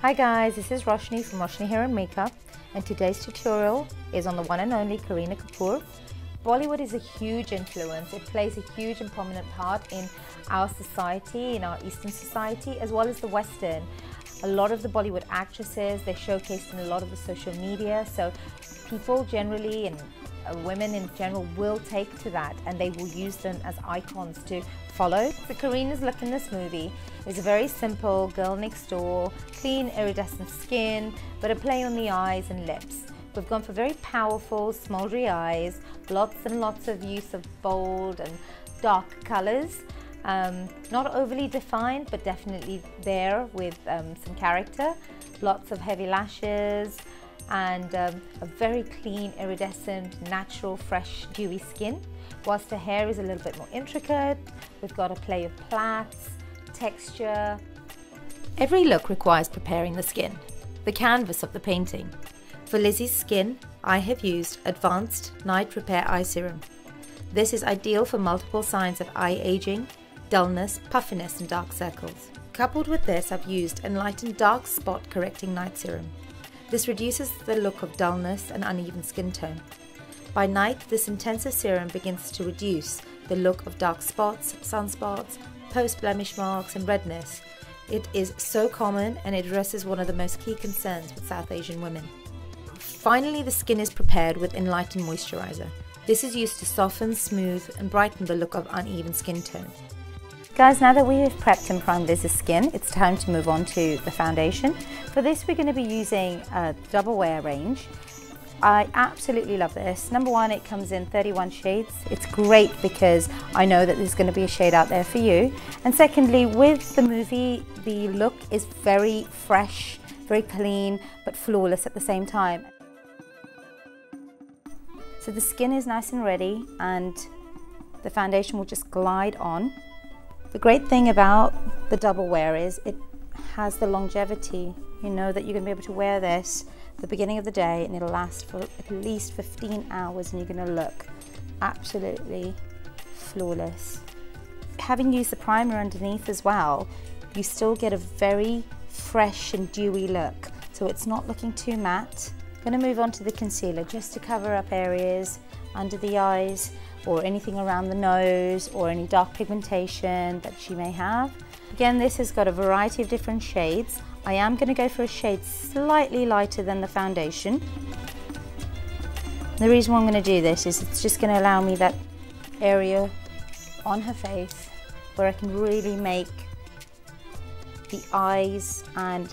Hi guys, this is Roshni from Roshni Hair and Makeup and today's tutorial is on the one and only Kareena Kapoor. Bollywood is a huge influence. It plays a huge and prominent part in our society, in our Eastern society, as well as the Western. A lot of the Bollywood actresses, they're showcased in a lot of the social media, so people generally and women in general will take to that and they will use them as icons to follow. The Kareena's look in this movie is a very simple girl next door, clean iridescent skin, but a play on the eyes and lips. We've gone for very powerful, smoldery eyes, lots and lots of use of bold and dark colours. Um, not overly defined, but definitely there with um, some character. Lots of heavy lashes, and um, a very clean, iridescent, natural, fresh, dewy skin. Whilst the hair is a little bit more intricate, we've got a play of plaits, texture. Every look requires preparing the skin, the canvas of the painting. For Lizzie's skin, I have used Advanced Night Repair Eye Serum. This is ideal for multiple signs of eye aging, dullness, puffiness and dark circles. Coupled with this, I've used Enlightened Dark Spot Correcting Night Serum. This reduces the look of dullness and uneven skin tone. By night, this intensive serum begins to reduce the look of dark spots, sunspots, post-blemish marks and redness. It is so common and it addresses one of the most key concerns with South Asian women. Finally, the skin is prepared with Enlightened Moisturizer. This is used to soften, smooth and brighten the look of uneven skin tone. Guys, now that we have prepped and primed this skin, it's time to move on to the foundation. For this, we're going to be using a double wear range. I absolutely love this. Number one, it comes in 31 shades. It's great because I know that there's going to be a shade out there for you. And secondly, with the movie, the look is very fresh, very clean, but flawless at the same time. So the skin is nice and ready and the foundation will just glide on. The great thing about the double wear is it has the longevity. You know that you're going to be able to wear this the beginning of the day and it'll last for at least 15 hours and you're going to look absolutely flawless. Having used the primer underneath as well, you still get a very fresh and dewy look. So it's not looking too matte. I'm going to move on to the concealer just to cover up areas under the eyes or anything around the nose or any dark pigmentation that she may have. Again, this has got a variety of different shades. I am going to go for a shade slightly lighter than the foundation. The reason why I'm going to do this is it's just going to allow me that area on her face where I can really make the eyes and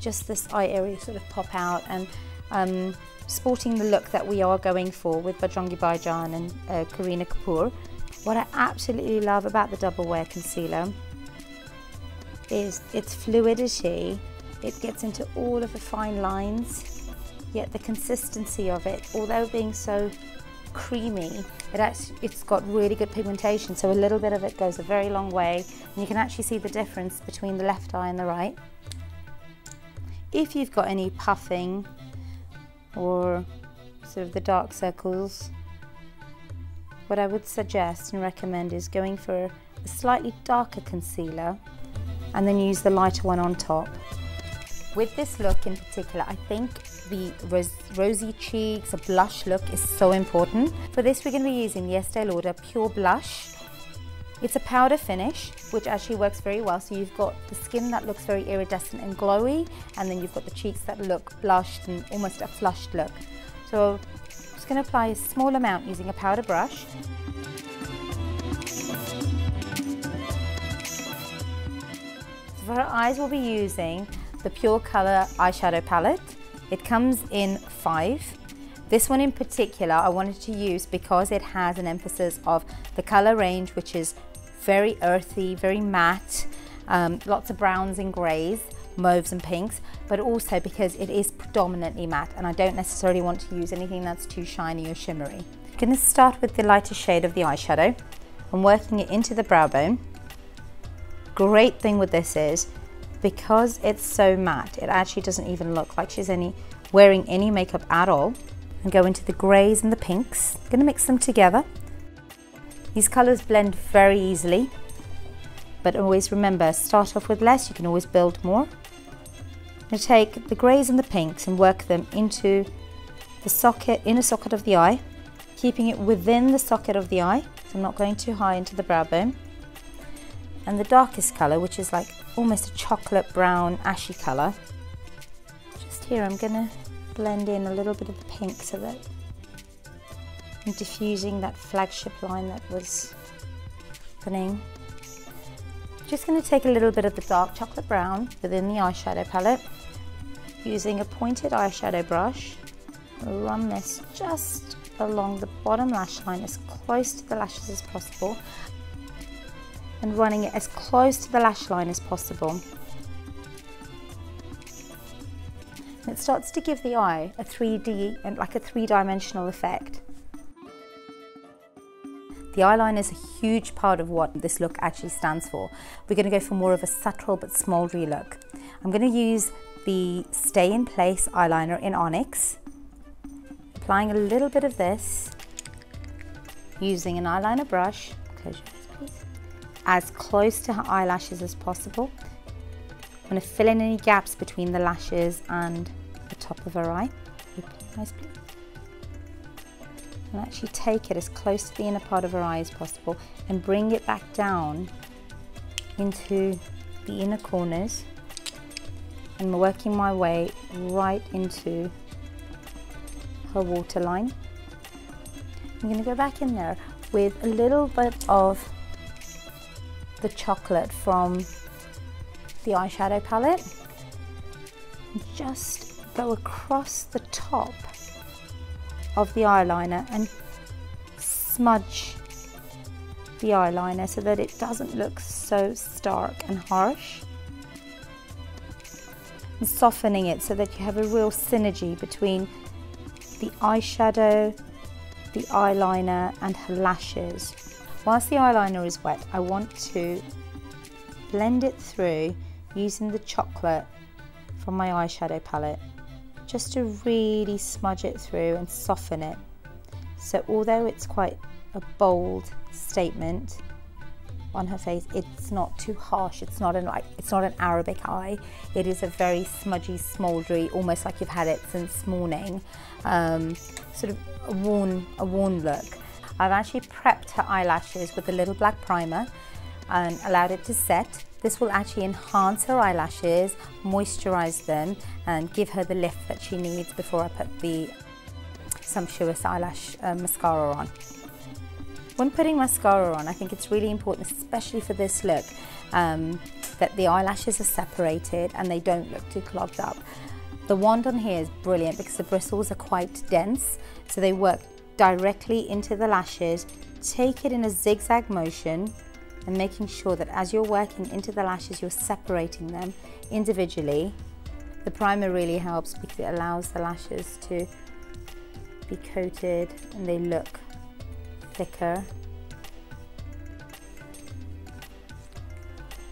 just this eye area sort of pop out and um, sporting the look that we are going for with Bajrangi Bhaijaan and uh, Kareena Kapoor. What I absolutely love about the double wear concealer is its fluidity. It gets into all of the fine lines, yet the consistency of it, although being so creamy, it actually, it's got really good pigmentation, so a little bit of it goes a very long way, and you can actually see the difference between the left eye and the right. If you've got any puffing or sort of the dark circles, what I would suggest and recommend is going for a slightly darker concealer and then use the lighter one on top. With this look in particular, I think the ros rosy cheeks, a blush look is so important. For this, we're going to be using the Estee Lauder Pure Blush. It's a powder finish, which actually works very well. So you've got the skin that looks very iridescent and glowy, and then you've got the cheeks that look blushed and almost a flushed look. So I'm just going to apply a small amount using a powder brush. For our eyes, we'll be using the Pure Colour eyeshadow palette. It comes in five. This one in particular I wanted to use because it has an emphasis of the colour range which is very earthy, very matte, um, lots of browns and greys, mauves and pinks, but also because it is predominantly matte and I don't necessarily want to use anything that's too shiny or shimmery. I'm going to start with the lighter shade of the eyeshadow. I'm working it into the brow bone. Great thing with this is because it's so matte, it actually doesn't even look like she's any wearing any makeup at all. And go into the greys and the pinks. I'm going to mix them together. These colors blend very easily, but always remember, start off with less, you can always build more. going to take the greys and the pinks and work them into the socket, inner socket of the eye, keeping it within the socket of the eye. So I'm not going too high into the brow bone. And the darkest colour, which is like almost a chocolate brown ashy colour. Just here I'm going to blend in a little bit of the pink so that I'm diffusing that flagship line that was happening. Just going to take a little bit of the dark chocolate brown within the eyeshadow palette using a pointed eyeshadow brush. Run this just along the bottom lash line as close to the lashes as possible and running it as close to the lash line as possible. it starts to give the eye a 3D and like a three-dimensional effect. The eyeliner is a huge part of what this look actually stands for. We're going to go for more of a subtle but smoldery look. I'm going to use the Stay in Place eyeliner in Onyx, applying a little bit of this, using an eyeliner brush, as close to her eyelashes as possible. I'm going to fill in any gaps between the lashes and the top of her eye. Eyes please and actually take it as close to the inner part of her eye as possible and bring it back down into the inner corners and working my way right into her waterline. I'm going to go back in there with a little bit of the chocolate from the eyeshadow palette. Just go across the top of the eyeliner and smudge the eyeliner so that it doesn't look so stark and harsh. And softening it so that you have a real synergy between the eyeshadow, the eyeliner and her lashes. Whilst the eyeliner is wet, I want to blend it through using the chocolate from my eyeshadow palette just to really smudge it through and soften it. So although it's quite a bold statement on her face, it's not too harsh. It's not an like it's not an Arabic eye. It is a very smudgy, smouldery, almost like you've had it since morning. Um, sort of a worn, a worn look. I've actually prepped her eyelashes with a little black primer and allowed it to set this will actually enhance her eyelashes, moisturize them and give her the lift that she needs before I put the sumptuous eyelash uh, mascara on. When putting mascara on, I think it's really important, especially for this look, um, that the eyelashes are separated and they don't look too clogged up. The wand on here is brilliant because the bristles are quite dense, so they work directly into the lashes. Take it in a zigzag motion and making sure that as you're working into the lashes, you're separating them individually. The primer really helps because it allows the lashes to be coated and they look thicker.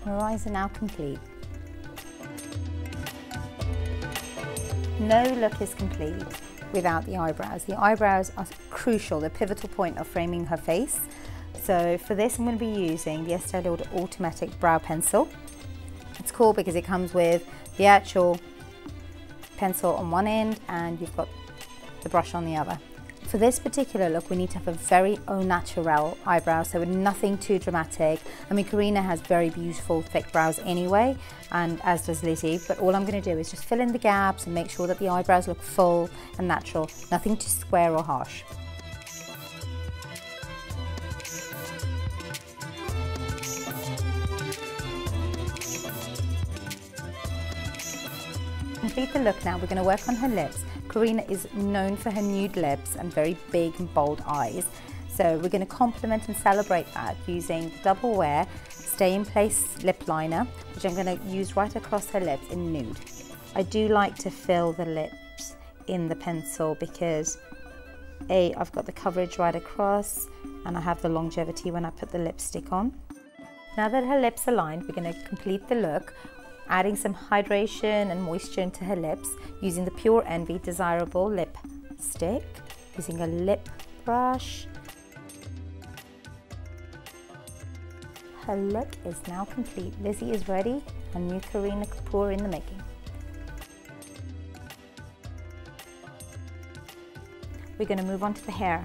Her eyes are now complete. No look is complete without the eyebrows. The eyebrows are crucial, the pivotal point of framing her face. So for this I'm going to be using the Estee Lauder Automatic Brow Pencil. It's cool because it comes with the actual pencil on one end and you've got the brush on the other. For this particular look, we need to have a very au naturel eyebrow, so nothing too dramatic. I mean, Kareena has very beautiful thick brows anyway, and as does Lizzie, but all I'm gonna do is just fill in the gaps and make sure that the eyebrows look full and natural, nothing too square or harsh. Complete the look now, we're going to work on her lips. Kareena is known for her nude lips and very big and bold eyes. So we're going to complement and celebrate that using the Double Wear Stay in Place Lip Liner, which I'm going to use right across her lips in nude. I do like to fill the lips in the pencil because A, I've got the coverage right across and I have the longevity when I put the lipstick on. Now that her lips are lined, we're going to complete the look adding some hydration and moisture into her lips using the Pure Envy Desirable Lip Stick, using a lip brush. Her look is now complete. Lizzie is ready and new Kareena Kapoor in the making. We're going to move on to the hair.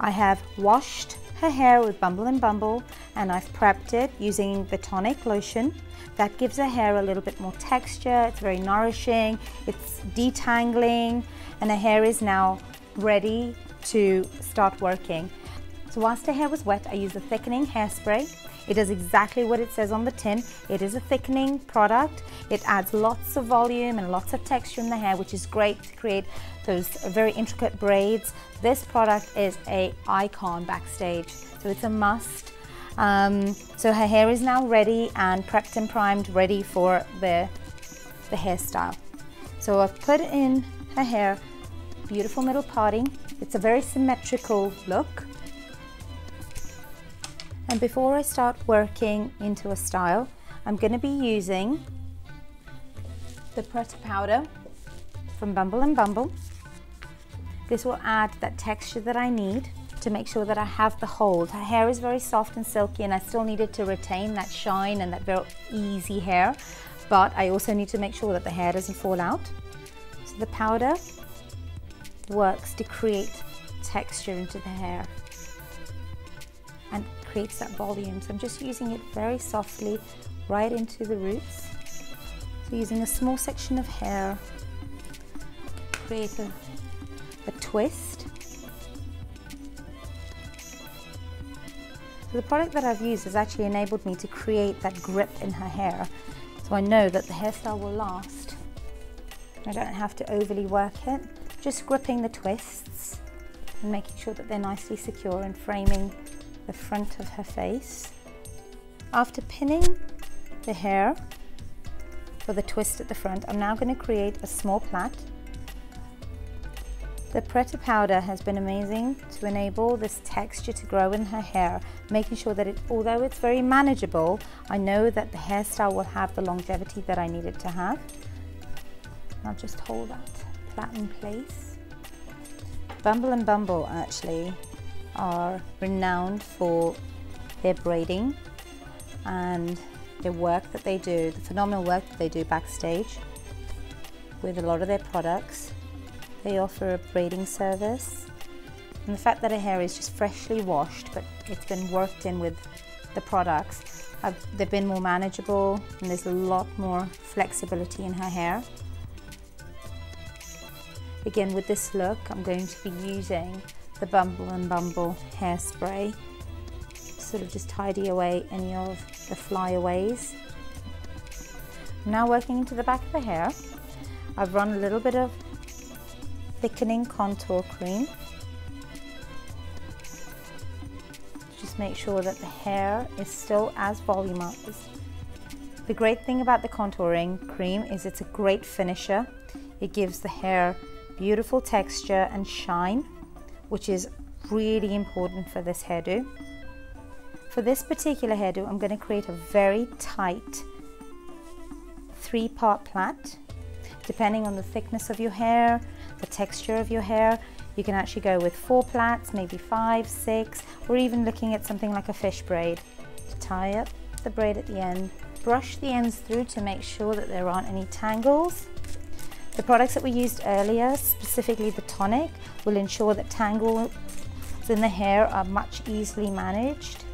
I have washed her hair with Bumble and Bumble and I've prepped it using the tonic lotion that gives her hair a little bit more texture, it's very nourishing, it's detangling and her hair is now ready to start working. So whilst the hair was wet, I used a thickening hairspray. It does exactly what it says on the tin. It is a thickening product. It adds lots of volume and lots of texture in the hair, which is great to create those very intricate braids. This product is a icon backstage, so it's a must. Um, so her hair is now ready and prepped and primed, ready for the, the hairstyle. So I've put in her hair, beautiful middle parting. It's a very symmetrical look. And before I start working into a style, I'm going to be using the Pret powder from Bumble and Bumble. This will add that texture that I need to make sure that I have the hold. Her hair is very soft and silky and I still needed to retain that shine and that very easy hair, but I also need to make sure that the hair doesn't fall out. So the powder works to create texture into the hair and creates that volume. So I'm just using it very softly right into the roots. So using a small section of hair, create a, a twist. The product that I've used has actually enabled me to create that grip in her hair. So I know that the hairstyle will last. I don't have to overly work it. Just gripping the twists and making sure that they're nicely secure and framing the front of her face. After pinning the hair for the twist at the front, I'm now going to create a small plait. The Prêt-à-Powder has been amazing to enable this texture to grow in her hair, making sure that it, although it's very manageable, I know that the hairstyle will have the longevity that I need it to have. I'll just hold that flat in place. Bumble and Bumble actually are renowned for their braiding and the work that they do, the phenomenal work that they do backstage with a lot of their products. They offer a braiding service and the fact that her hair is just freshly washed but it's been worked in with the products, uh, they've been more manageable and there's a lot more flexibility in her hair. Again with this look I'm going to be using the Bumble and Bumble hairspray sort of just tidy away any of the flyaways. Now working into the back of the hair, I've run a little bit of thickening contour cream. Just make sure that the hair is still as volumized. The great thing about the contouring cream is it's a great finisher. It gives the hair beautiful texture and shine which is really important for this hairdo. For this particular hairdo, I'm going to create a very tight three part plait. Depending on the thickness of your hair, the texture of your hair, you can actually go with four plaits, maybe five, six, or even looking at something like a fish braid. To tie up the braid at the end, brush the ends through to make sure that there aren't any tangles the products that we used earlier, specifically the tonic, will ensure that tangles in the hair are much easily managed.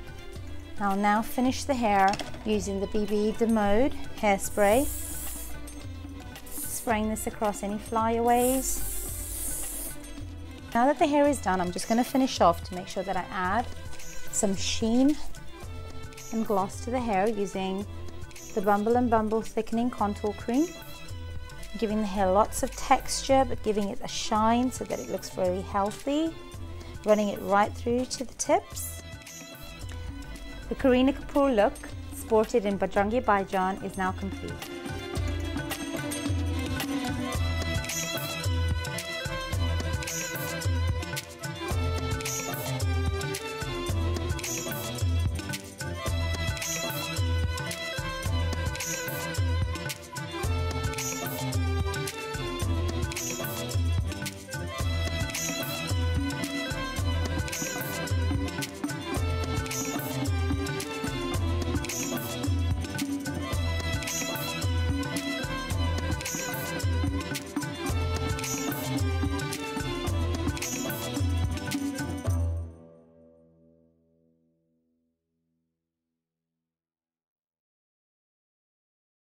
I'll now finish the hair using the BB Demode hairspray. Spraying this across any flyaways. Now that the hair is done, I'm just going to finish off to make sure that I add some sheen and gloss to the hair using the Bumble and Bumble Thickening Contour Cream giving the hair lots of texture but giving it a shine so that it looks really healthy running it right through to the tips. The Kareena Kapoor look sported in Bajrangi Bhaijaan is now complete